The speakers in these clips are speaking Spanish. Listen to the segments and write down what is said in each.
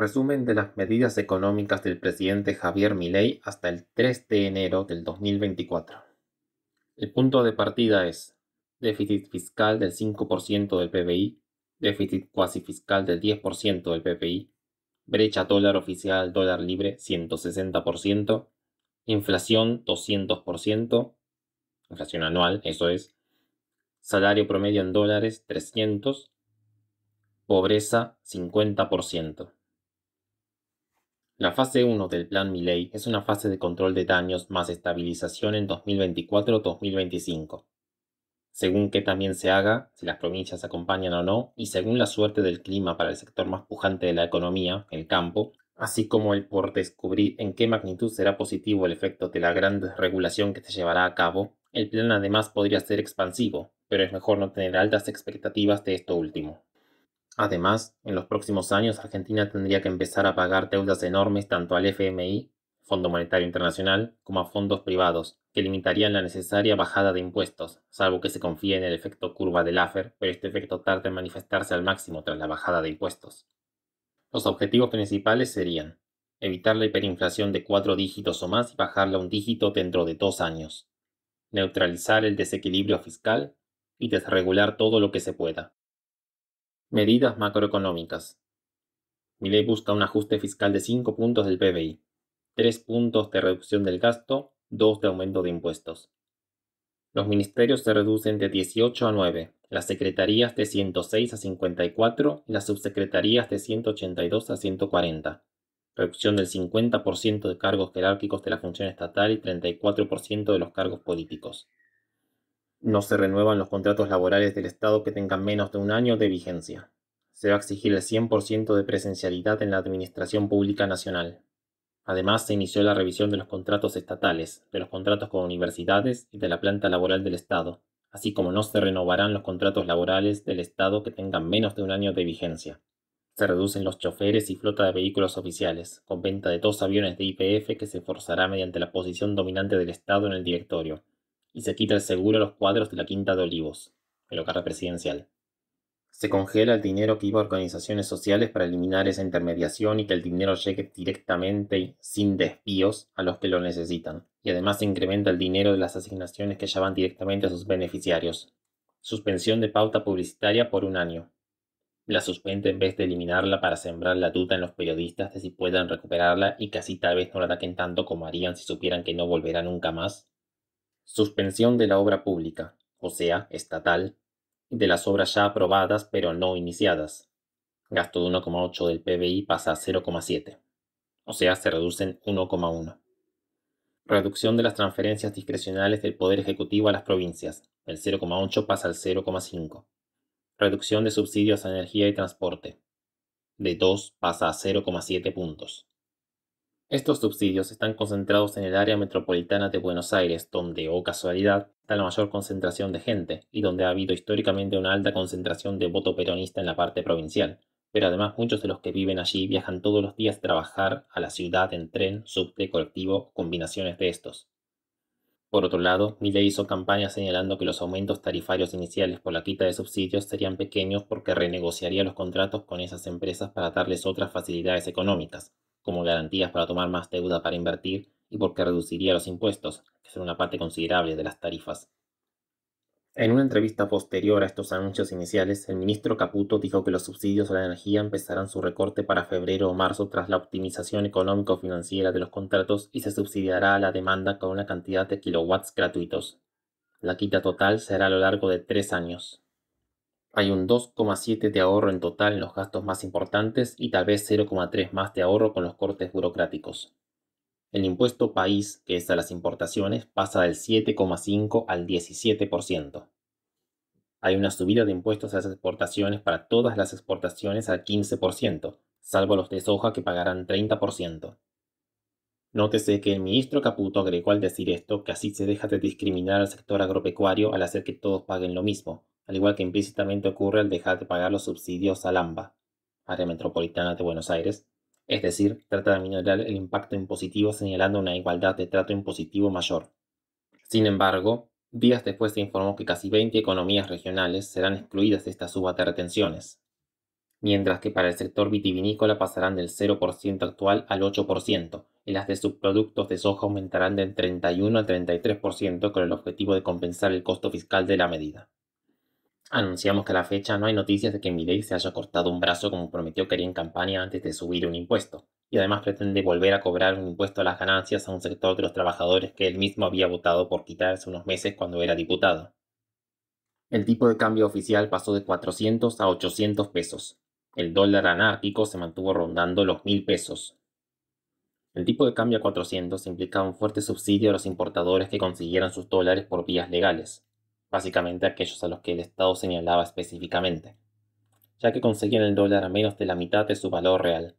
Resumen de las medidas económicas del presidente Javier Milei hasta el 3 de enero del 2024. El punto de partida es déficit fiscal del 5% del PBI, déficit cuasi fiscal del 10% del PPI, brecha dólar oficial dólar libre 160%, inflación 200%, inflación anual, eso es, salario promedio en dólares 300, pobreza 50%. La fase 1 del Plan Milley es una fase de control de daños más estabilización en 2024-2025. Según que también se haga, si las provincias acompañan o no, y según la suerte del clima para el sector más pujante de la economía, el campo, así como el por descubrir en qué magnitud será positivo el efecto de la gran desregulación que se llevará a cabo, el plan además podría ser expansivo, pero es mejor no tener altas expectativas de esto último. Además, en los próximos años Argentina tendría que empezar a pagar deudas enormes tanto al FMI, Fondo Monetario Internacional, como a fondos privados, que limitarían la necesaria bajada de impuestos, salvo que se confíe en el efecto curva de Laffer, pero este efecto tarda en manifestarse al máximo tras la bajada de impuestos. Los objetivos principales serían evitar la hiperinflación de cuatro dígitos o más y bajarla a un dígito dentro de dos años, neutralizar el desequilibrio fiscal y desregular todo lo que se pueda, Medidas macroeconómicas. Milei busca un ajuste fiscal de 5 puntos del PBI, 3 puntos de reducción del gasto, 2 de aumento de impuestos. Los ministerios se reducen de 18 a 9, las secretarías de 106 a 54 y las subsecretarías de 182 a 140. Reducción del 50% de cargos jerárquicos de la función estatal y 34% de los cargos políticos. No se renuevan los contratos laborales del Estado que tengan menos de un año de vigencia. Se va a exigir el 100% de presencialidad en la Administración Pública Nacional. Además, se inició la revisión de los contratos estatales, de los contratos con universidades y de la planta laboral del Estado, así como no se renovarán los contratos laborales del Estado que tengan menos de un año de vigencia. Se reducen los choferes y flota de vehículos oficiales, con venta de dos aviones de IPF que se forzará mediante la posición dominante del Estado en el directorio, y se quita el seguro a los cuadros de la Quinta de Olivos, el hogar presidencial. Se congela el dinero que iba a organizaciones sociales para eliminar esa intermediación y que el dinero llegue directamente y sin desvíos a los que lo necesitan. Y además se incrementa el dinero de las asignaciones que ya van directamente a sus beneficiarios. Suspensión de pauta publicitaria por un año. La suspende en vez de eliminarla para sembrar la duda en los periodistas de si puedan recuperarla y así tal vez no la ataquen tanto como harían si supieran que no volverá nunca más. Suspensión de la obra pública, o sea, estatal, de las obras ya aprobadas pero no iniciadas. Gasto de 1,8 del PBI pasa a 0,7, o sea, se reducen 1,1. Reducción de las transferencias discrecionales del Poder Ejecutivo a las provincias, el 0,8 pasa al 0,5. Reducción de subsidios a energía y transporte, de 2 pasa a 0,7 puntos. Estos subsidios están concentrados en el área metropolitana de Buenos Aires, donde, o oh casualidad, está la mayor concentración de gente y donde ha habido históricamente una alta concentración de voto peronista en la parte provincial. Pero además muchos de los que viven allí viajan todos los días a trabajar a la ciudad en tren, subte, colectivo combinaciones de estos. Por otro lado, Milley hizo campaña señalando que los aumentos tarifarios iniciales por la quita de subsidios serían pequeños porque renegociaría los contratos con esas empresas para darles otras facilidades económicas, como garantías para tomar más deuda para invertir y porque reduciría los impuestos, que son una parte considerable de las tarifas. En una entrevista posterior a estos anuncios iniciales, el ministro Caputo dijo que los subsidios a la energía empezarán su recorte para febrero o marzo tras la optimización económico-financiera de los contratos y se subsidiará a la demanda con una cantidad de kilowatts gratuitos. La quita total será a lo largo de tres años. Hay un 2,7 de ahorro en total en los gastos más importantes y tal vez 0,3 más de ahorro con los cortes burocráticos. El impuesto país, que es a las importaciones, pasa del 7,5 al 17%. Hay una subida de impuestos a las exportaciones para todas las exportaciones al 15%, salvo los de soja que pagarán 30%. Nótese que el ministro Caputo agregó al decir esto que así se deja de discriminar al sector agropecuario al hacer que todos paguen lo mismo, al igual que implícitamente ocurre al dejar de pagar los subsidios al AMBA, Área Metropolitana de Buenos Aires, es decir, trata de minorar el impacto impositivo señalando una igualdad de trato impositivo mayor. Sin embargo, días después se informó que casi 20 economías regionales serán excluidas de esta suba de retenciones. mientras que para el sector vitivinícola pasarán del 0% actual al 8%, y las de subproductos de soja aumentarán del 31 al 33% con el objetivo de compensar el costo fiscal de la medida. Anunciamos que a la fecha no hay noticias de que Milei se haya cortado un brazo como prometió que en campaña antes de subir un impuesto, y además pretende volver a cobrar un impuesto a las ganancias a un sector de los trabajadores que él mismo había votado por quitar hace unos meses cuando era diputado. El tipo de cambio oficial pasó de 400 a 800 pesos. El dólar anárquico se mantuvo rondando los 1000 pesos. El tipo de cambio a 400 implicaba un fuerte subsidio a los importadores que consiguieran sus dólares por vías legales, básicamente aquellos a los que el Estado señalaba específicamente, ya que conseguían el dólar a menos de la mitad de su valor real.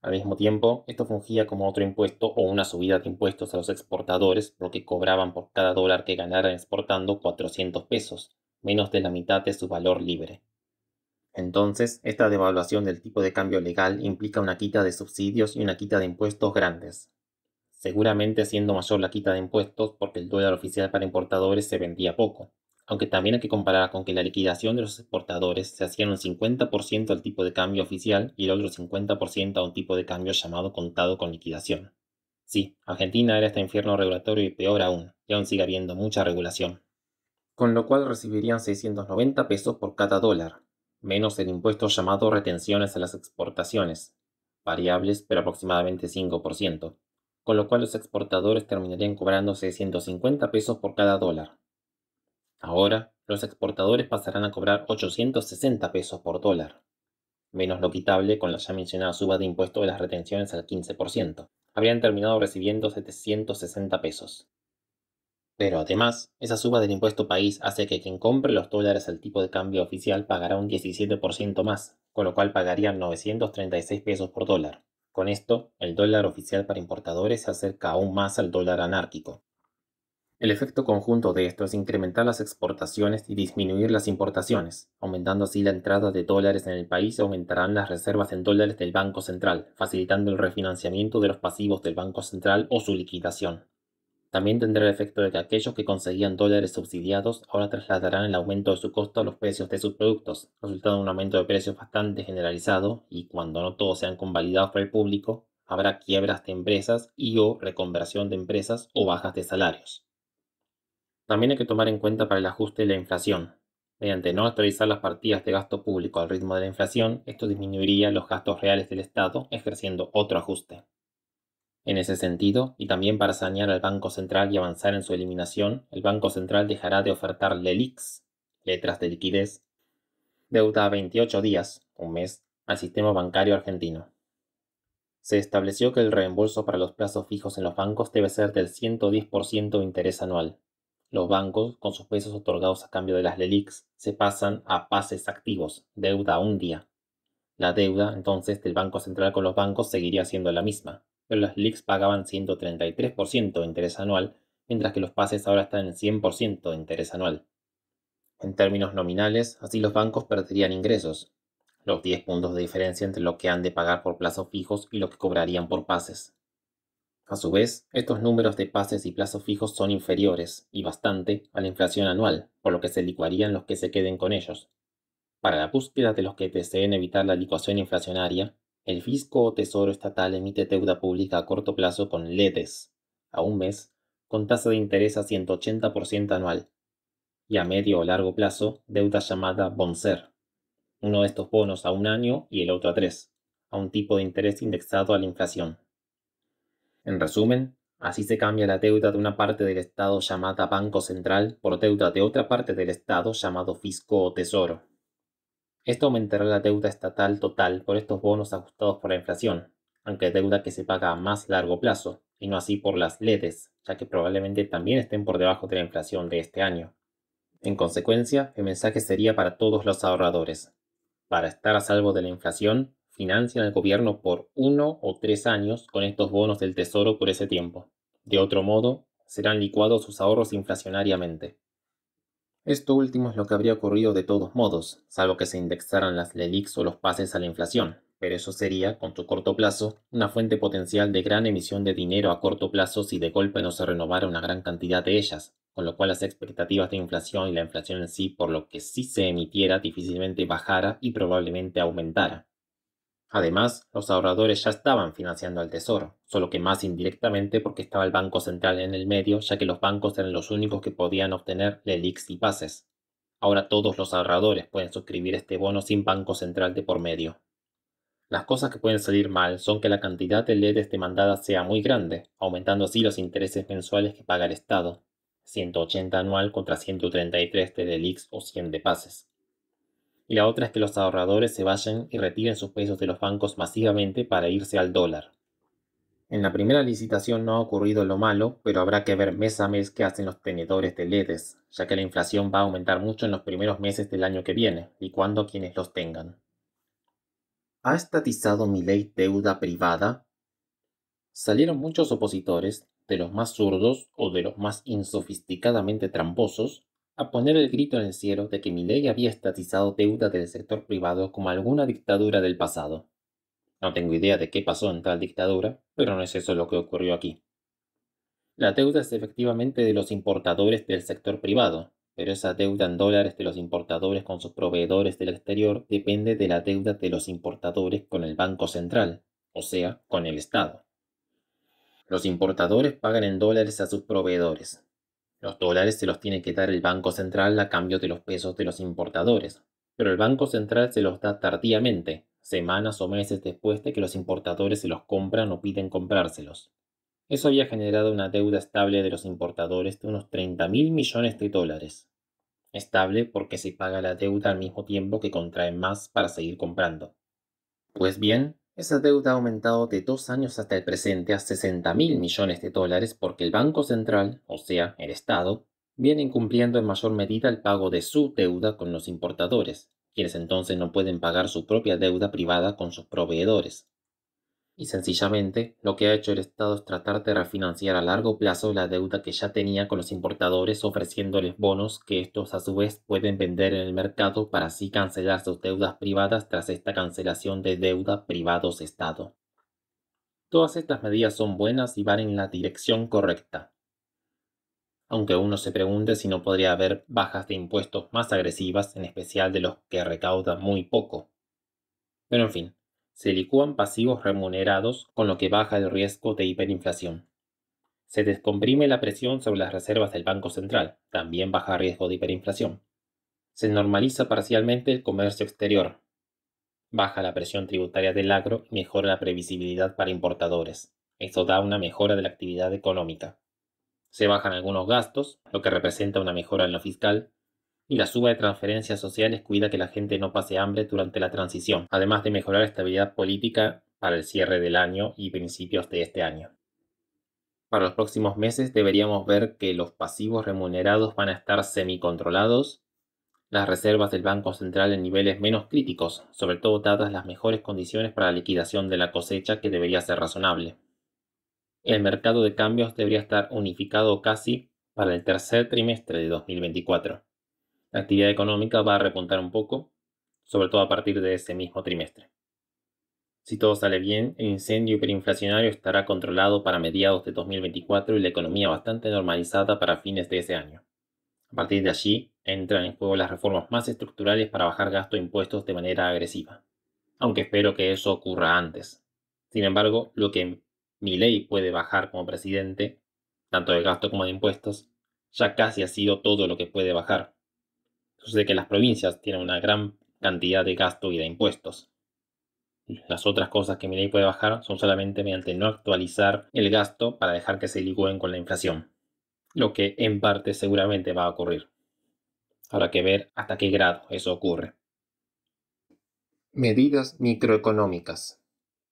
Al mismo tiempo, esto fungía como otro impuesto o una subida de impuestos a los exportadores porque cobraban por cada dólar que ganaran exportando 400 pesos, menos de la mitad de su valor libre. Entonces, esta devaluación del tipo de cambio legal implica una quita de subsidios y una quita de impuestos grandes. Seguramente siendo mayor la quita de impuestos porque el dólar oficial para importadores se vendía poco, aunque también hay que comparar con que la liquidación de los exportadores se hacía un 50% al tipo de cambio oficial y el otro 50% a un tipo de cambio llamado contado con liquidación. Sí, Argentina era este infierno regulatorio y peor aún, y aún sigue habiendo mucha regulación. Con lo cual recibirían 690 pesos por cada dólar, menos el impuesto llamado retenciones a las exportaciones, variables pero aproximadamente 5%, con lo cual los exportadores terminarían cobrando 650 pesos por cada dólar, Ahora, los exportadores pasarán a cobrar 860 pesos por dólar, menos lo quitable con la ya mencionada suba de impuesto de las retenciones al 15%. Habrían terminado recibiendo 760 pesos. Pero además, esa suba del impuesto país hace que quien compre los dólares al tipo de cambio oficial pagará un 17% más, con lo cual pagarían 936 pesos por dólar. Con esto, el dólar oficial para importadores se acerca aún más al dólar anárquico, el efecto conjunto de esto es incrementar las exportaciones y disminuir las importaciones, aumentando así la entrada de dólares en el país y aumentarán las reservas en dólares del Banco Central, facilitando el refinanciamiento de los pasivos del Banco Central o su liquidación. También tendrá el efecto de que aquellos que conseguían dólares subsidiados ahora trasladarán el aumento de su costo a los precios de sus productos, resultando en un aumento de precios bastante generalizado y cuando no todos sean convalidados por el público, habrá quiebras de empresas y o reconversión de empresas o bajas de salarios. También hay que tomar en cuenta para el ajuste la inflación. Mediante no actualizar las partidas de gasto público al ritmo de la inflación, esto disminuiría los gastos reales del Estado, ejerciendo otro ajuste. En ese sentido, y también para sanear al Banco Central y avanzar en su eliminación, el Banco Central dejará de ofertar LELIX, letras de liquidez, deuda a 28 días, un mes, al sistema bancario argentino. Se estableció que el reembolso para los plazos fijos en los bancos debe ser del 110% de interés anual, los bancos, con sus pesos otorgados a cambio de las LELIX, se pasan a pases activos, deuda a un día. La deuda, entonces, del Banco Central con los bancos seguiría siendo la misma, pero las LELIX pagaban 133% de interés anual, mientras que los pases ahora están en 100% de interés anual. En términos nominales, así los bancos perderían ingresos, los 10 puntos de diferencia entre lo que han de pagar por plazos fijos y lo que cobrarían por pases. A su vez, estos números de pases y plazos fijos son inferiores, y bastante, a la inflación anual, por lo que se licuarían los que se queden con ellos. Para la búsqueda de los que deseen evitar la licuación inflacionaria, el fisco o tesoro estatal emite deuda pública a corto plazo con LEDES, a un mes, con tasa de interés a 180% anual, y a medio o largo plazo, deuda llamada BONSER, uno de estos bonos a un año y el otro a tres, a un tipo de interés indexado a la inflación. En resumen, así se cambia la deuda de una parte del Estado llamada Banco Central por deuda de otra parte del Estado llamado Fisco o Tesoro. Esto aumentará la deuda estatal total por estos bonos ajustados por la inflación, aunque deuda que se paga a más largo plazo, y no así por las LEDES, ya que probablemente también estén por debajo de la inflación de este año. En consecuencia, el mensaje sería para todos los ahorradores. Para estar a salvo de la inflación, financian al gobierno por uno o tres años con estos bonos del Tesoro por ese tiempo. De otro modo, serán licuados sus ahorros inflacionariamente. Esto último es lo que habría ocurrido de todos modos, salvo que se indexaran las LELIX o los pases a la inflación, pero eso sería, con su corto plazo, una fuente potencial de gran emisión de dinero a corto plazo si de golpe no se renovara una gran cantidad de ellas, con lo cual las expectativas de inflación y la inflación en sí, por lo que sí se emitiera, difícilmente bajara y probablemente aumentara. Además, los ahorradores ya estaban financiando al Tesoro, solo que más indirectamente porque estaba el Banco Central en el medio, ya que los bancos eran los únicos que podían obtener LELIX y pases. Ahora todos los ahorradores pueden suscribir este bono sin Banco Central de por medio. Las cosas que pueden salir mal son que la cantidad de LEDs demandada sea muy grande, aumentando así los intereses mensuales que paga el Estado, 180 anual contra 133 de LELIX o 100 de pases y la otra es que los ahorradores se vayan y retiren sus pesos de los bancos masivamente para irse al dólar. En la primera licitación no ha ocurrido lo malo, pero habrá que ver mes a mes qué hacen los tenedores de LEDs, ya que la inflación va a aumentar mucho en los primeros meses del año que viene, y cuando quienes los tengan. ¿Ha estatizado mi ley deuda privada? Salieron muchos opositores, de los más zurdos o de los más insofisticadamente tramposos, a poner el grito en el cielo de que ley había estatizado deuda del sector privado como alguna dictadura del pasado. No tengo idea de qué pasó en tal dictadura, pero no es eso lo que ocurrió aquí. La deuda es efectivamente de los importadores del sector privado, pero esa deuda en dólares de los importadores con sus proveedores del exterior depende de la deuda de los importadores con el Banco Central, o sea, con el Estado. Los importadores pagan en dólares a sus proveedores, los dólares se los tiene que dar el Banco Central a cambio de los pesos de los importadores, pero el Banco Central se los da tardíamente, semanas o meses después de que los importadores se los compran o piden comprárselos. Eso había generado una deuda estable de los importadores de unos 30 mil millones de dólares. Estable porque se paga la deuda al mismo tiempo que contraen más para seguir comprando. Pues bien, esa deuda ha aumentado de dos años hasta el presente a 60 mil millones de dólares porque el Banco Central, o sea, el Estado, viene incumpliendo en mayor medida el pago de su deuda con los importadores, quienes entonces no pueden pagar su propia deuda privada con sus proveedores y sencillamente lo que ha hecho el Estado es tratar de refinanciar a largo plazo la deuda que ya tenía con los importadores ofreciéndoles bonos que estos a su vez pueden vender en el mercado para así cancelar sus deudas privadas tras esta cancelación de deuda privados-Estado. Todas estas medidas son buenas y van en la dirección correcta. Aunque uno se pregunte si no podría haber bajas de impuestos más agresivas, en especial de los que recaudan muy poco. Pero en fin, se licúan pasivos remunerados con lo que baja el riesgo de hiperinflación. Se descomprime la presión sobre las reservas del Banco Central, también baja riesgo de hiperinflación. Se normaliza parcialmente el comercio exterior. Baja la presión tributaria del agro y mejora la previsibilidad para importadores. Esto da una mejora de la actividad económica. Se bajan algunos gastos, lo que representa una mejora en lo fiscal, y la suba de transferencias sociales cuida que la gente no pase hambre durante la transición, además de mejorar la estabilidad política para el cierre del año y principios de este año. Para los próximos meses deberíamos ver que los pasivos remunerados van a estar semicontrolados, las reservas del Banco Central en niveles menos críticos, sobre todo dadas las mejores condiciones para la liquidación de la cosecha que debería ser razonable. El mercado de cambios debería estar unificado casi para el tercer trimestre de 2024 la actividad económica va a repuntar un poco, sobre todo a partir de ese mismo trimestre. Si todo sale bien, el incendio hiperinflacionario estará controlado para mediados de 2024 y la economía bastante normalizada para fines de ese año. A partir de allí, entran en juego las reformas más estructurales para bajar gasto e impuestos de manera agresiva. Aunque espero que eso ocurra antes. Sin embargo, lo que mi ley puede bajar como presidente, tanto de gasto como de impuestos, ya casi ha sido todo lo que puede bajar de que las provincias tienen una gran cantidad de gasto y de impuestos. Las otras cosas que mi ley puede bajar son solamente mediante no actualizar el gasto para dejar que se ligúen con la inflación, lo que en parte seguramente va a ocurrir. Habrá que ver hasta qué grado eso ocurre. Medidas microeconómicas.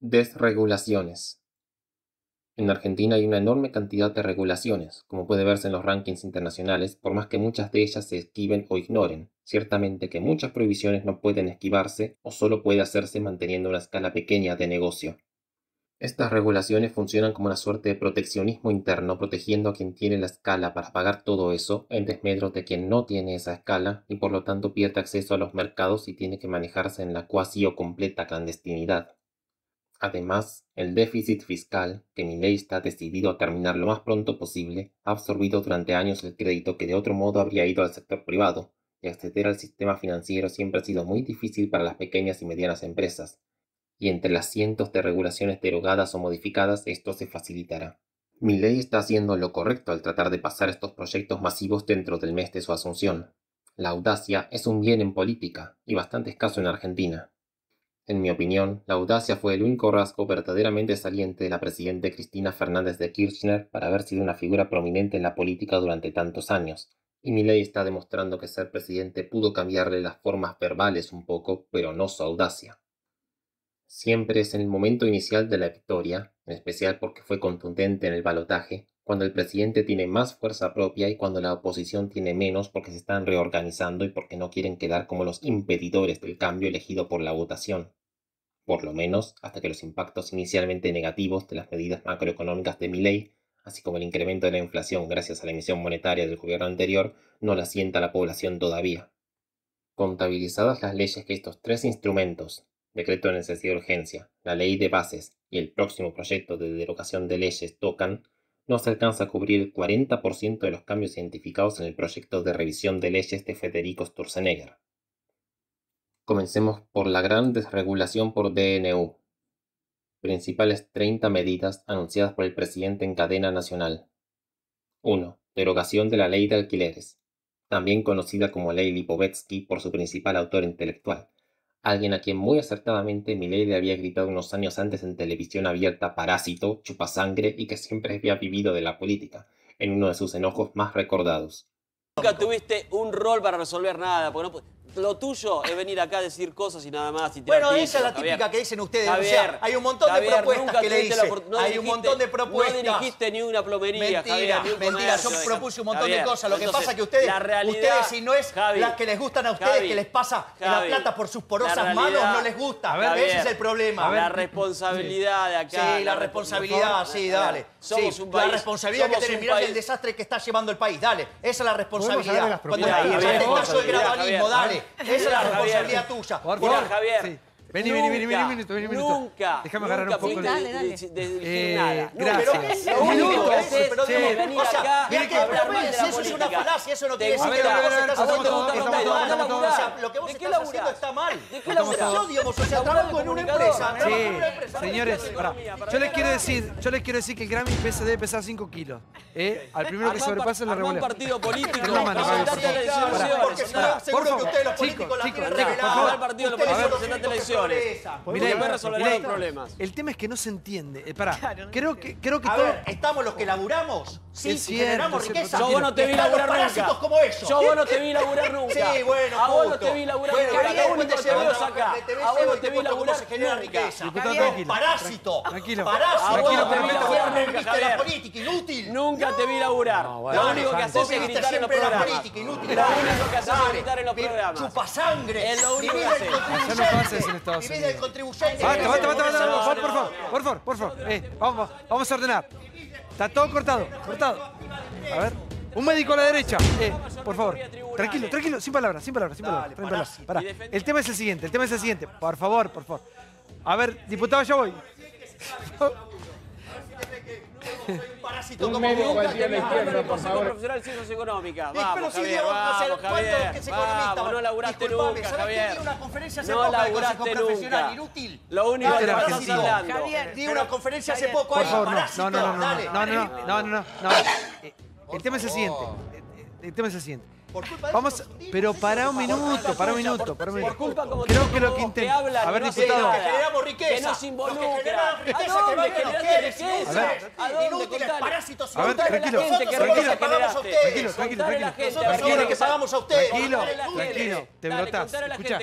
Desregulaciones. En Argentina hay una enorme cantidad de regulaciones, como puede verse en los rankings internacionales, por más que muchas de ellas se esquiven o ignoren. Ciertamente que muchas prohibiciones no pueden esquivarse o solo puede hacerse manteniendo una escala pequeña de negocio. Estas regulaciones funcionan como una suerte de proteccionismo interno, protegiendo a quien tiene la escala para pagar todo eso en desmedro de quien no tiene esa escala y por lo tanto pierde acceso a los mercados y tiene que manejarse en la cuasi o completa clandestinidad Además, el déficit fiscal, que ley está decidido a terminar lo más pronto posible, ha absorbido durante años el crédito que de otro modo habría ido al sector privado, y acceder al sistema financiero siempre ha sido muy difícil para las pequeñas y medianas empresas, y entre las cientos de regulaciones derogadas o modificadas esto se facilitará. ley está haciendo lo correcto al tratar de pasar estos proyectos masivos dentro del mes de su asunción. La audacia es un bien en política, y bastante escaso en Argentina. En mi opinión, la audacia fue el único rasgo verdaderamente saliente de la presidenta Cristina Fernández de Kirchner para haber sido una figura prominente en la política durante tantos años, y Milei está demostrando que ser presidente pudo cambiarle las formas verbales un poco, pero no su audacia. Siempre es en el momento inicial de la victoria, en especial porque fue contundente en el balotaje, cuando el presidente tiene más fuerza propia y cuando la oposición tiene menos porque se están reorganizando y porque no quieren quedar como los impedidores del cambio elegido por la votación. Por lo menos hasta que los impactos inicialmente negativos de las medidas macroeconómicas de Milley, así como el incremento de la inflación gracias a la emisión monetaria del gobierno anterior, no la sienta la población todavía. Contabilizadas las leyes que estos tres instrumentos, decreto de necesidad de urgencia, la ley de bases y el próximo proyecto de derogación de leyes tocan, no se alcanza a cubrir el 40% de los cambios identificados en el proyecto de revisión de leyes de Federico Sturzenegger. Comencemos por la gran desregulación por DNU. Principales 30 medidas anunciadas por el presidente en cadena nacional. 1. Derogación de la ley de alquileres, también conocida como ley Lipovetsky por su principal autor intelectual, alguien a quien muy acertadamente Milei le había gritado unos años antes en televisión abierta parásito, chupasangre y que siempre había vivido de la política, en uno de sus enojos más recordados. Nunca tuviste un rol para resolver nada, porque no, lo tuyo es venir acá a decir cosas y nada más. Y bueno, esa es la típica que dicen ustedes. o sea, hay un montón de propuestas que le hice. hay un montón de propuestas. No dirigiste ni una plomería, Mentira, Javier, mentira. Yo propuse un montón de cosas. Lo que pasa es que ustedes, ustedes si no es las que les gustan a ustedes, que les pasa la plata por sus porosas manos, no les gusta. A ver, ese es el problema. La responsabilidad de acá. Sí, la responsabilidad, sí, dale. Somos un país. La responsabilidad que tenés, mirá el desastre que está llevando el país, dale. Esa es la responsabilidad. Cuando el caso del Esa es la responsabilidad tuya. Por favor, Javier. Vení, vení, vení, vení, un minuto, vení un minuto. Nunca. Déjame agarrar un poco. Dale, dale. De, de, de, nada. Gracias. Lo único que haces es venir acá y hablar mal de la Eso es una falacia, eso no quiere decir que haciendo está mal. O sea, lo que vos estás haciendo está mal. ¿De qué laburás? Yo, digamos, o sea, trabajo en una empresa. Sí, señores, yo les quiero decir, yo les quiero decir que el Grammy debe pesar 5 kilos. ¿eh? Al primero que sobrepase la revuelve. un partido político. Porque seguro político, chicos, la chicos, tiene revelada partido los políticos en las elecciones. El tema es que no se entiende. Eh, pará, creo que, creo que a todo... ver, ¿estamos los que laburamos? Sí, es cierto, generamos riqueza. Yo vos no te vi laburar nunca. como ellos. Yo vos no te vi laburar nunca. Sí, bueno, A vos no te vi laburar nunca. Acá único te veo acá. A vos no te vi laburar se genera riqueza. tranquilo. Parásito. Tranquilo. Parásito. A vos no te vi laburar nunca, Javier. política, inútil. Nunca te vi laburar. Lo único que haces es gritar en los programas. la. Lo único que haces es gritar en los programas. Chupasangre. Es lo único que Eso no pasa en Estados Unidos. Del contribuyente. Basta, basta, basta, basta, por favor, por favor, por favor. Eh, vamos, vamos a ordenar. Está todo cortado, cortado. A ver. Un médico a la derecha. Eh, por favor. Tranquilo, tranquilo, sin palabras, sin palabras, sin palabras. Para. El tema es el siguiente, el tema es el siguiente. Por favor, por favor. A ver, diputado, ya voy. Parásito un médico al día de la izquierda, por favor. profesional de ciencias económicas. Vamos, Javier, vamos, Javier. Vamos, no laburaste nunca, Javier. una conferencia hace no poco laburaste nunca. inútil. Lo único que estás hablando. Javier, di una conferencia hace poco ahí, favor, no, no, no, no, no, no, no, no, no. El tema es el siguiente. El tema es el siguiente. Vamos, pero para un minuto, para un minuto, para un minuto. Creo que lo que intenta. A ver, diputado. Que generamos riqueza. Que nos involucra. ¿A dónde generas riqueza? ¿A? Inútiles, parásitos. A ver, tranquilo, tranquilo, tranquilo, tranquilo, tranquilo. Nosotros que pagamos a ustedes. Tranquilo, tranquilo, te brotás. Escucha,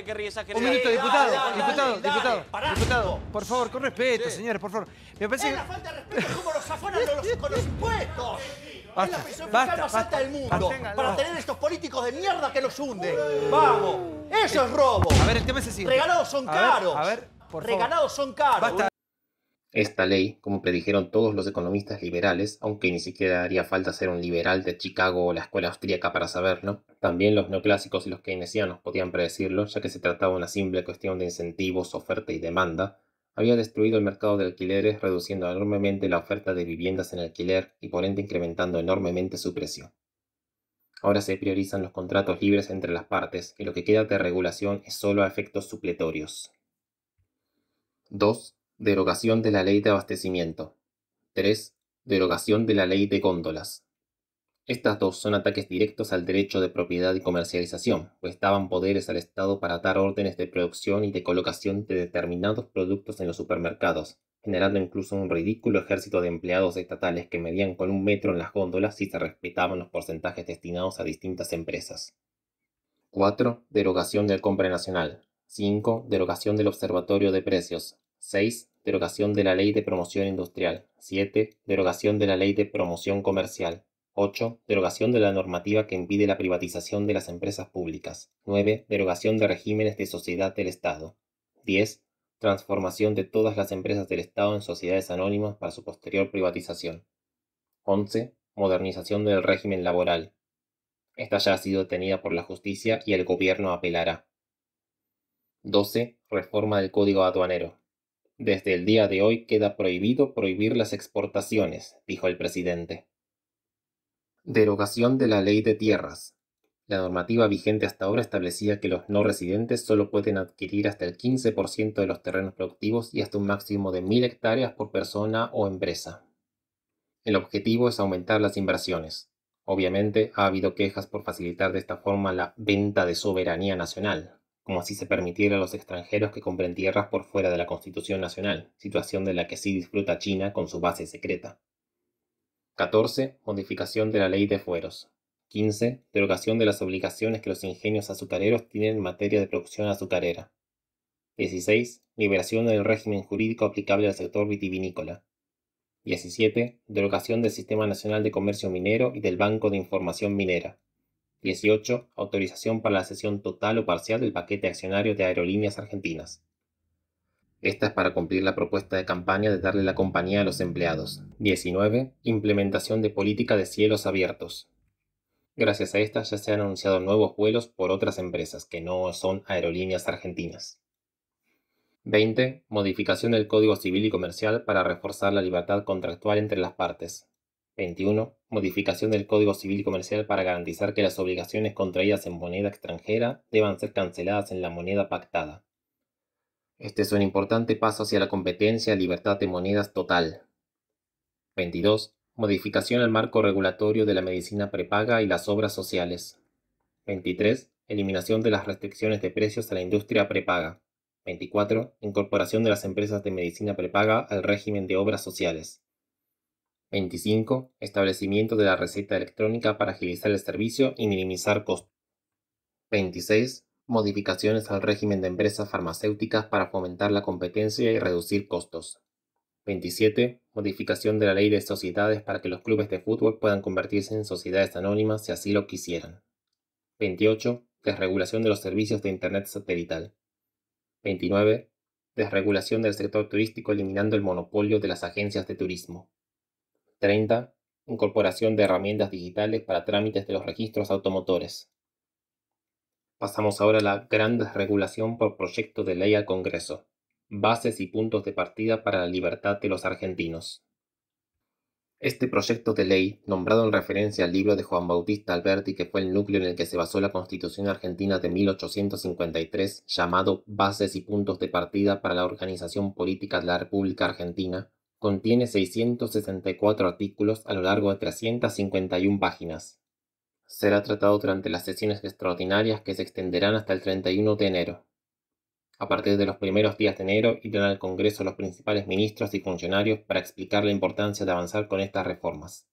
un minuto, diputado, diputado, diputado, diputado. Por favor, con respeto, señores, por favor. Me parece que... Es la falta de respeto como los afanan con los impuestos. Basta, es la presión basta, más basta, alta del mundo para tener estos políticos de mierda que nos hunden. Vamos, eso es robo. A ver, el tema es siguiente. Regalados son caros. A ver, por favor. Regalados son caros. Basta. Esta ley, como predijeron todos los economistas liberales, aunque ni siquiera haría falta ser un liberal de Chicago o la escuela austríaca para saberlo, también los neoclásicos y los keynesianos podían predecirlo, ya que se trataba de una simple cuestión de incentivos, oferta y demanda, había destruido el mercado de alquileres reduciendo enormemente la oferta de viviendas en alquiler y por ende incrementando enormemente su precio. Ahora se priorizan los contratos libres entre las partes y lo que queda de regulación es solo a efectos supletorios. 2. Derogación de la ley de abastecimiento. 3. Derogación de la ley de góndolas. Estas dos son ataques directos al derecho de propiedad y comercialización, pues daban poderes al Estado para dar órdenes de producción y de colocación de determinados productos en los supermercados, generando incluso un ridículo ejército de empleados estatales que medían con un metro en las góndolas si se respetaban los porcentajes destinados a distintas empresas. 4. Derogación del compra nacional. 5. Derogación del observatorio de precios. 6. Derogación de la ley de promoción industrial. 7. Derogación de la ley de promoción comercial. 8. Derogación de la normativa que impide la privatización de las empresas públicas. 9. Derogación de regímenes de sociedad del Estado. 10. Transformación de todas las empresas del Estado en sociedades anónimas para su posterior privatización. 11. Modernización del régimen laboral. Esta ya ha sido detenida por la justicia y el gobierno apelará. 12. Reforma del Código Aduanero. Desde el día de hoy queda prohibido prohibir las exportaciones, dijo el presidente. Derogación de la Ley de Tierras. La normativa vigente hasta ahora establecía que los no residentes solo pueden adquirir hasta el 15% de los terrenos productivos y hasta un máximo de 1.000 hectáreas por persona o empresa. El objetivo es aumentar las inversiones. Obviamente ha habido quejas por facilitar de esta forma la venta de soberanía nacional, como si se permitiera a los extranjeros que compren tierras por fuera de la Constitución Nacional, situación de la que sí disfruta China con su base secreta. 14. Modificación de la ley de fueros. 15. Derogación de las obligaciones que los ingenios azucareros tienen en materia de producción azucarera. 16. Liberación del régimen jurídico aplicable al sector vitivinícola. 17. Derogación del Sistema Nacional de Comercio Minero y del Banco de Información Minera. 18. Autorización para la cesión total o parcial del paquete accionario de Aerolíneas Argentinas. Esta es para cumplir la propuesta de campaña de darle la compañía a los empleados. 19. Implementación de política de cielos abiertos. Gracias a esta ya se han anunciado nuevos vuelos por otras empresas que no son aerolíneas argentinas. 20. Modificación del Código Civil y Comercial para reforzar la libertad contractual entre las partes. 21. Modificación del Código Civil y Comercial para garantizar que las obligaciones contraídas en moneda extranjera deban ser canceladas en la moneda pactada. Este es un importante paso hacia la competencia y libertad de monedas total. 22. Modificación al marco regulatorio de la medicina prepaga y las obras sociales. 23. Eliminación de las restricciones de precios a la industria prepaga. 24. Incorporación de las empresas de medicina prepaga al régimen de obras sociales. 25. Establecimiento de la receta electrónica para agilizar el servicio y minimizar costos. 26 modificaciones al régimen de empresas farmacéuticas para fomentar la competencia y reducir costos. 27. Modificación de la ley de sociedades para que los clubes de fútbol puedan convertirse en sociedades anónimas si así lo quisieran. 28. Desregulación de los servicios de Internet satelital. 29. Desregulación del sector turístico eliminando el monopolio de las agencias de turismo. 30. Incorporación de herramientas digitales para trámites de los registros automotores. Pasamos ahora a la gran desregulación por proyecto de ley al Congreso. Bases y puntos de partida para la libertad de los argentinos. Este proyecto de ley, nombrado en referencia al libro de Juan Bautista Alberti, que fue el núcleo en el que se basó la Constitución argentina de 1853, llamado Bases y puntos de partida para la organización política de la República Argentina, contiene 664 artículos a lo largo de 351 páginas, será tratado durante las sesiones extraordinarias que se extenderán hasta el 31 de enero. A partir de los primeros días de enero irán al Congreso los principales ministros y funcionarios para explicar la importancia de avanzar con estas reformas.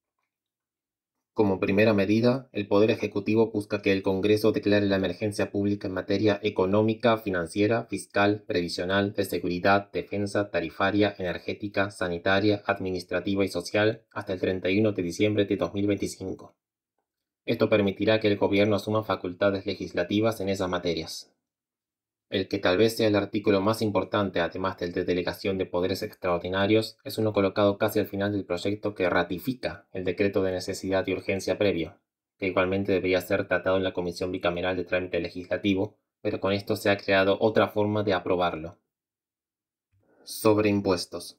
Como primera medida, el Poder Ejecutivo busca que el Congreso declare la emergencia pública en materia económica, financiera, fiscal, previsional, de seguridad, defensa, tarifaria, energética, sanitaria, administrativa y social hasta el 31 de diciembre de 2025. Esto permitirá que el gobierno asuma facultades legislativas en esas materias. El que tal vez sea el artículo más importante, además del de delegación de poderes extraordinarios, es uno colocado casi al final del proyecto que ratifica el decreto de necesidad y urgencia previo, que igualmente debería ser tratado en la Comisión Bicameral de Trámite Legislativo, pero con esto se ha creado otra forma de aprobarlo. Sobre impuestos.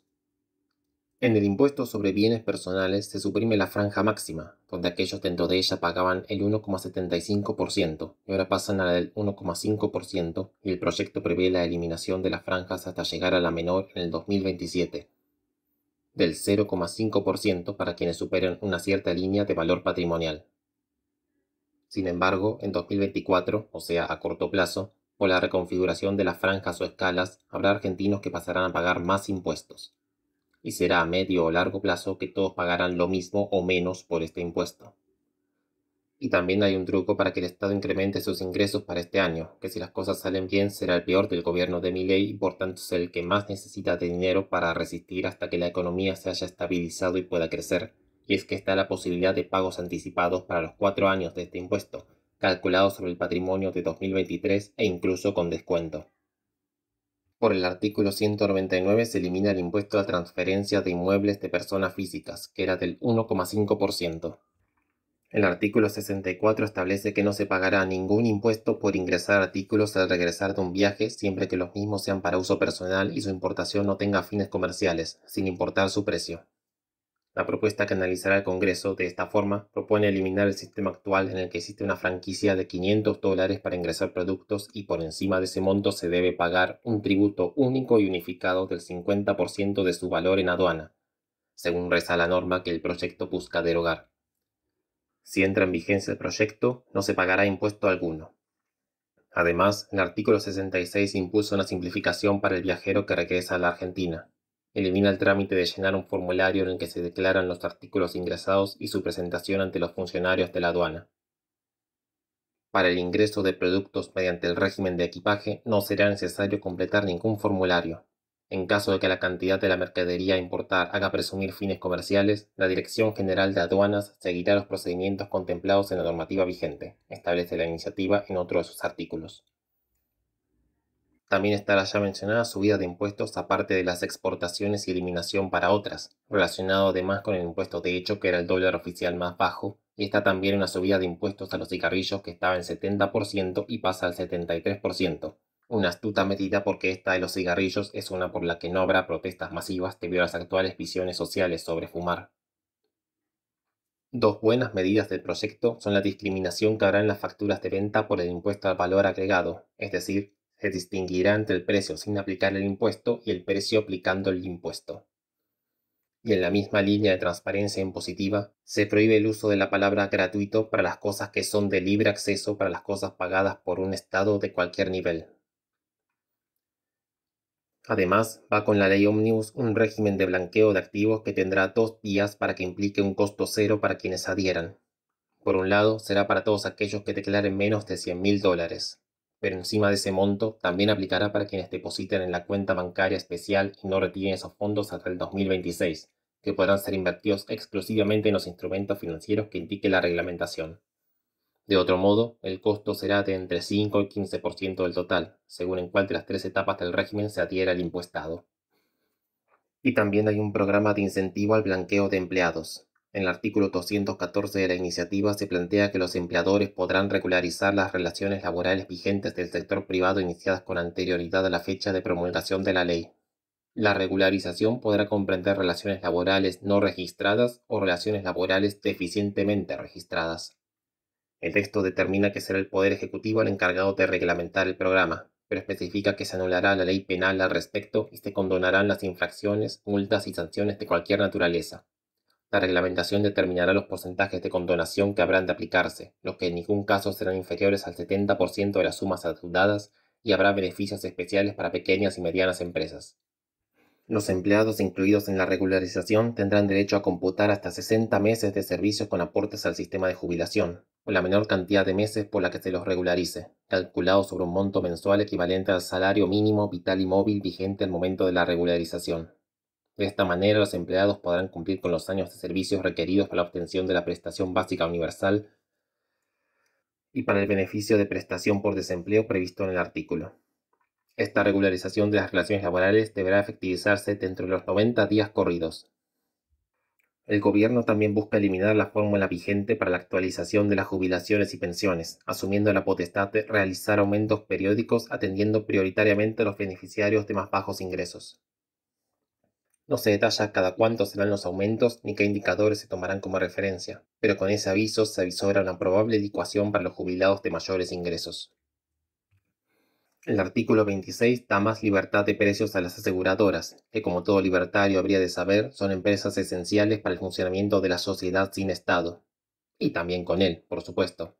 En el impuesto sobre bienes personales se suprime la franja máxima, donde aquellos dentro de ella pagaban el 1,75% y ahora pasan al 1,5% y el proyecto prevé la eliminación de las franjas hasta llegar a la menor en el 2027, del 0,5% para quienes superen una cierta línea de valor patrimonial. Sin embargo, en 2024, o sea, a corto plazo, por la reconfiguración de las franjas o escalas, habrá argentinos que pasarán a pagar más impuestos y será a medio o largo plazo que todos pagarán lo mismo o menos por este impuesto. Y también hay un truco para que el Estado incremente sus ingresos para este año, que si las cosas salen bien será el peor del gobierno de Milley y por tanto es el que más necesita de dinero para resistir hasta que la economía se haya estabilizado y pueda crecer. Y es que está la posibilidad de pagos anticipados para los cuatro años de este impuesto, calculado sobre el patrimonio de 2023 e incluso con descuento. Por el artículo 199 se elimina el impuesto a transferencia de inmuebles de personas físicas, que era del 1,5%. El artículo 64 establece que no se pagará ningún impuesto por ingresar artículos al regresar de un viaje siempre que los mismos sean para uso personal y su importación no tenga fines comerciales, sin importar su precio. La propuesta que analizará el Congreso de esta forma propone eliminar el sistema actual en el que existe una franquicia de 500 dólares para ingresar productos y por encima de ese monto se debe pagar un tributo único y unificado del 50% de su valor en aduana, según reza la norma que el proyecto busca derogar. Si entra en vigencia el proyecto, no se pagará impuesto alguno. Además, el artículo 66 impuso una simplificación para el viajero que regresa a la Argentina, Elimina el trámite de llenar un formulario en el que se declaran los artículos ingresados y su presentación ante los funcionarios de la aduana. Para el ingreso de productos mediante el régimen de equipaje no será necesario completar ningún formulario. En caso de que la cantidad de la mercadería a importar haga presumir fines comerciales, la Dirección General de Aduanas seguirá los procedimientos contemplados en la normativa vigente, establece la iniciativa en otro de sus artículos. También está la ya mencionada subida de impuestos aparte de las exportaciones y eliminación para otras, relacionado además con el impuesto de hecho que era el dólar oficial más bajo, y está también una subida de impuestos a los cigarrillos que estaba en 70% y pasa al 73%. Una astuta medida porque esta de los cigarrillos es una por la que no habrá protestas masivas debido a las actuales visiones sociales sobre fumar. Dos buenas medidas del proyecto son la discriminación que habrá en las facturas de venta por el impuesto al valor agregado, es decir, se distinguirá entre el precio sin aplicar el impuesto y el precio aplicando el impuesto. Y en la misma línea de transparencia impositiva, se prohíbe el uso de la palabra gratuito para las cosas que son de libre acceso para las cosas pagadas por un Estado de cualquier nivel. Además, va con la ley Omnibus un régimen de blanqueo de activos que tendrá dos vías para que implique un costo cero para quienes adhieran. Por un lado, será para todos aquellos que declaren menos de 100 mil dólares, pero encima de ese monto también aplicará para quienes depositen en la cuenta bancaria especial y no retiren esos fondos hasta el 2026, que podrán ser invertidos exclusivamente en los instrumentos financieros que indique la reglamentación. De otro modo, el costo será de entre 5 y 15% del total, según en cuál de las tres etapas del régimen se adhiera el impuestado. Y también hay un programa de incentivo al blanqueo de empleados, en el artículo 214 de la iniciativa se plantea que los empleadores podrán regularizar las relaciones laborales vigentes del sector privado iniciadas con anterioridad a la fecha de promulgación de la ley. La regularización podrá comprender relaciones laborales no registradas o relaciones laborales deficientemente registradas. El texto determina que será el Poder Ejecutivo el encargado de reglamentar el programa, pero especifica que se anulará la ley penal al respecto y se condonarán las infracciones, multas y sanciones de cualquier naturaleza. La reglamentación determinará los porcentajes de condonación que habrán de aplicarse, los que en ningún caso serán inferiores al 70% de las sumas adeudadas y habrá beneficios especiales para pequeñas y medianas empresas. Los empleados incluidos en la regularización tendrán derecho a computar hasta 60 meses de servicios con aportes al sistema de jubilación, o la menor cantidad de meses por la que se los regularice, calculado sobre un monto mensual equivalente al salario mínimo vital y móvil vigente al momento de la regularización. De esta manera, los empleados podrán cumplir con los años de servicios requeridos para la obtención de la prestación básica universal y para el beneficio de prestación por desempleo previsto en el artículo. Esta regularización de las relaciones laborales deberá efectivizarse dentro de los 90 días corridos. El gobierno también busca eliminar la fórmula vigente para la actualización de las jubilaciones y pensiones, asumiendo la potestad de realizar aumentos periódicos atendiendo prioritariamente a los beneficiarios de más bajos ingresos. No se detalla cada cuánto serán los aumentos ni qué indicadores se tomarán como referencia, pero con ese aviso se avisora una probable licuación para los jubilados de mayores ingresos. El artículo 26 da más libertad de precios a las aseguradoras, que como todo libertario habría de saber, son empresas esenciales para el funcionamiento de la sociedad sin Estado. Y también con él, por supuesto.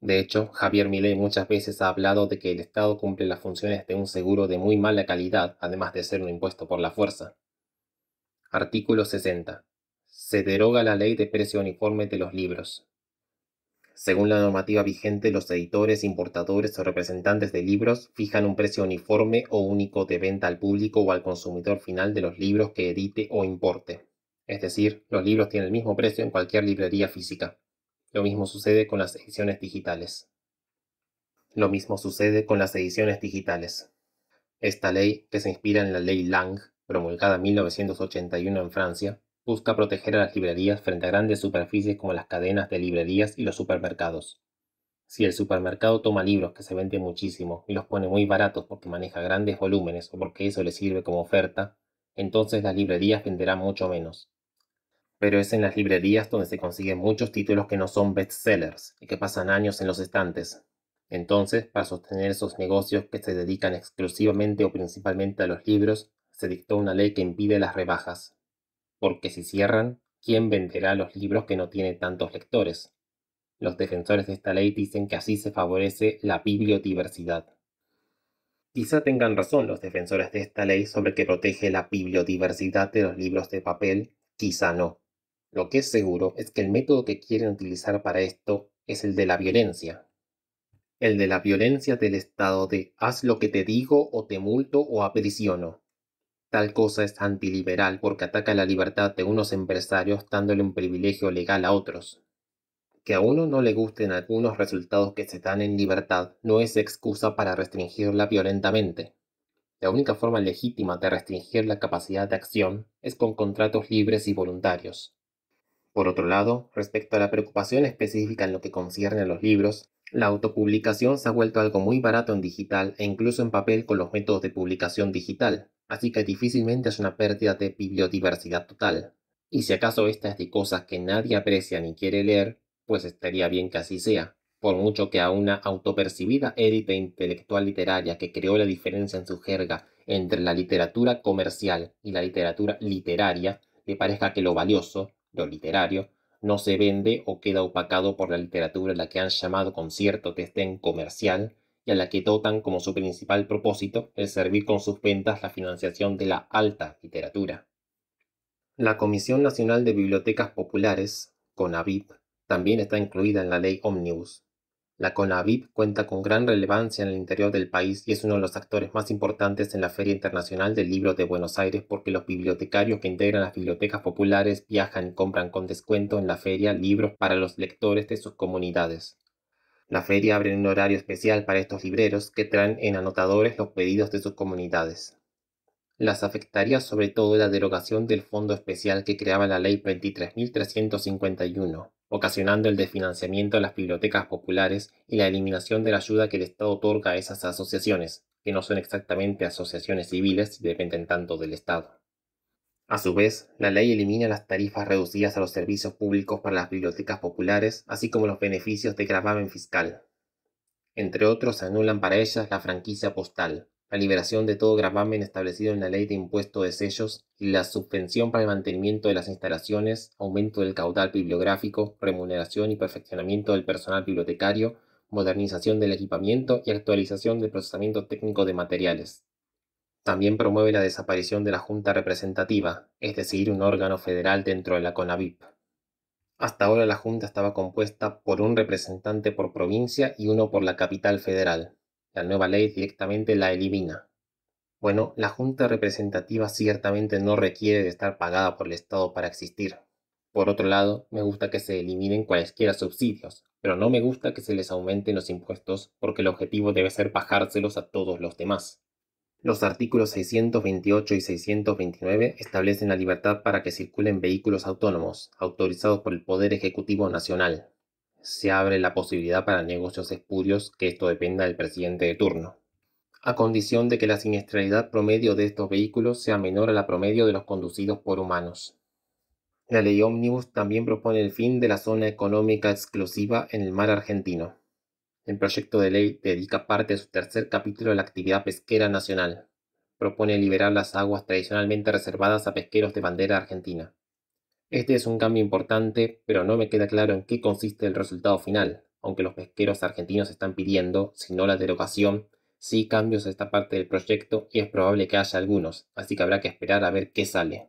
De hecho, Javier Milei muchas veces ha hablado de que el Estado cumple las funciones de un seguro de muy mala calidad, además de ser un impuesto por la fuerza. Artículo 60. Se deroga la ley de precio uniforme de los libros. Según la normativa vigente, los editores, importadores o representantes de libros fijan un precio uniforme o único de venta al público o al consumidor final de los libros que edite o importe. Es decir, los libros tienen el mismo precio en cualquier librería física. Lo mismo sucede con las ediciones digitales. Lo mismo sucede con las ediciones digitales. Esta ley, que se inspira en la ley Lang, promulgada en 1981 en Francia, busca proteger a las librerías frente a grandes superficies como las cadenas de librerías y los supermercados. Si el supermercado toma libros que se venden muchísimo y los pone muy baratos porque maneja grandes volúmenes o porque eso le sirve como oferta, entonces las librerías venderán mucho menos. Pero es en las librerías donde se consiguen muchos títulos que no son bestsellers y que pasan años en los estantes. Entonces, para sostener esos negocios que se dedican exclusivamente o principalmente a los libros, se dictó una ley que impide las rebajas, porque si cierran, ¿quién venderá los libros que no tienen tantos lectores? Los defensores de esta ley dicen que así se favorece la bibliodiversidad. Quizá tengan razón los defensores de esta ley sobre que protege la bibliodiversidad de los libros de papel, quizá no. Lo que es seguro es que el método que quieren utilizar para esto es el de la violencia. El de la violencia del estado de haz lo que te digo o te multo o aprisiono. Tal cosa es antiliberal porque ataca la libertad de unos empresarios dándole un privilegio legal a otros. Que a uno no le gusten algunos resultados que se dan en libertad no es excusa para restringirla violentamente. La única forma legítima de restringir la capacidad de acción es con contratos libres y voluntarios. Por otro lado, respecto a la preocupación específica en lo que concierne a los libros, la autopublicación se ha vuelto algo muy barato en digital e incluso en papel con los métodos de publicación digital, así que difícilmente es una pérdida de bibliodiversidad total. Y si acaso esta es de cosas que nadie aprecia ni quiere leer, pues estaría bien que así sea, por mucho que a una autopercibida élite intelectual literaria que creó la diferencia en su jerga entre la literatura comercial y la literatura literaria le parezca que lo valioso, lo literario, no se vende o queda opacado por la literatura a la que han llamado con cierto desdén comercial y a la que dotan como su principal propósito el servir con sus ventas la financiación de la alta literatura. La Comisión Nacional de Bibliotecas Populares, CONAVIP, también está incluida en la ley Omnibus. La CONAVIP cuenta con gran relevancia en el interior del país y es uno de los actores más importantes en la Feria Internacional del Libro de Buenos Aires porque los bibliotecarios que integran las bibliotecas populares viajan y compran con descuento en la feria libros para los lectores de sus comunidades. La feria abre un horario especial para estos libreros que traen en anotadores los pedidos de sus comunidades. Las afectaría sobre todo la derogación del fondo especial que creaba la Ley 23.351, ocasionando el desfinanciamiento de las bibliotecas populares y la eliminación de la ayuda que el Estado otorga a esas asociaciones, que no son exactamente asociaciones civiles y dependen tanto del Estado. A su vez, la ley elimina las tarifas reducidas a los servicios públicos para las bibliotecas populares, así como los beneficios de gravamen fiscal. Entre otros, se anulan para ellas la franquicia postal, la liberación de todo gravamen establecido en la ley de impuesto de sellos y la subvención para el mantenimiento de las instalaciones, aumento del caudal bibliográfico, remuneración y perfeccionamiento del personal bibliotecario, modernización del equipamiento y actualización del procesamiento técnico de materiales. También promueve la desaparición de la Junta Representativa, es decir, un órgano federal dentro de la CONAVIP. Hasta ahora la Junta estaba compuesta por un representante por provincia y uno por la capital federal. La nueva ley directamente la elimina. Bueno, la Junta Representativa ciertamente no requiere de estar pagada por el Estado para existir. Por otro lado, me gusta que se eliminen cualesquiera subsidios, pero no me gusta que se les aumenten los impuestos porque el objetivo debe ser bajárselos a todos los demás. Los artículos 628 y 629 establecen la libertad para que circulen vehículos autónomos, autorizados por el Poder Ejecutivo Nacional. Se abre la posibilidad para negocios espurios que esto dependa del presidente de turno. a condición de que la siniestralidad promedio de estos vehículos sea menor a la promedio de los conducidos por humanos. La ley Omnibus también propone el fin de la zona económica exclusiva en el mar argentino. El proyecto de ley dedica parte de su tercer capítulo a la actividad pesquera nacional. Propone liberar las aguas tradicionalmente reservadas a pesqueros de bandera argentina. Este es un cambio importante, pero no me queda claro en qué consiste el resultado final, aunque los pesqueros argentinos están pidiendo, si no la derogación, sí cambios a esta parte del proyecto y es probable que haya algunos, así que habrá que esperar a ver qué sale.